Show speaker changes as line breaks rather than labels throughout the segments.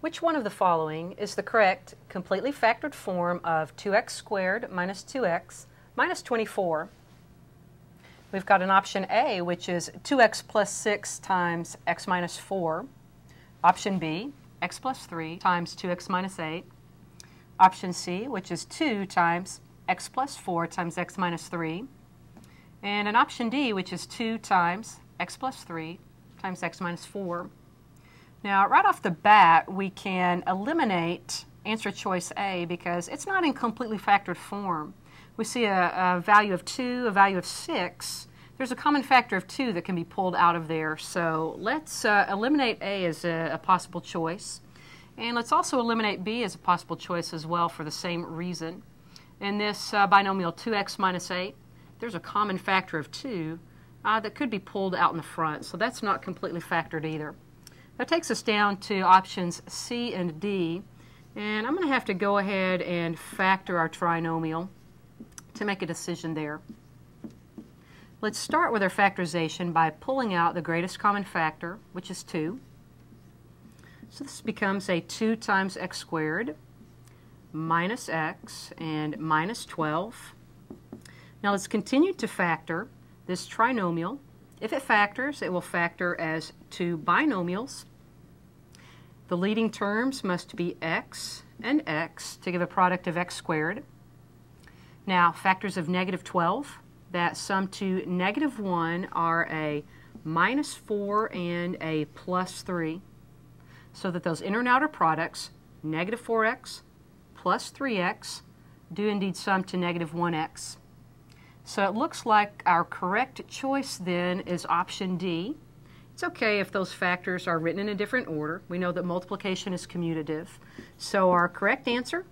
Which one of the following is the correct completely factored form of 2x squared minus 2x minus 24? We've got an option A, which is 2x plus 6 times x minus 4. Option B, x plus 3 times 2x minus 8. Option C, which is 2 times x plus 4 times x minus 3. And an option D, which is 2 times x plus 3 times x minus 4. Now, right off the bat, we can eliminate answer choice A because it's not in completely factored form. We see a, a, value of 2, a value of 6. There's a common factor of 2 that can be pulled out of there. So let's uh, eliminate A as a, a possible choice. And let's also eliminate B as a possible choice as well for the same reason. In this uh, binomial 2x minus 8, there's a common factor of 2 uh, that could be pulled out in the front. So that's not completely factored either. That takes us down to options C and D. And I'm going to have to go ahead and factor our trinomial to make a decision there. Let's start with our factorization by pulling out the greatest common factor, which is 2. So this becomes a 2 times x squared minus x and minus 12. Now let's continue to factor this trinomial. If it factors, it will factor as two binomials. The leading terms must be x and x to give a product of x squared. Now, factors of negative 12 that sum to negative 1 are a minus 4 and a plus 3, so that those inner and outer products, negative 4x plus 3x, do indeed sum to negative 1x. So it looks like our correct choice then is option D. It's okay if those factors are written in a different order. We know that multiplication is commutative. So our correct answer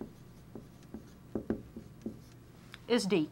is D.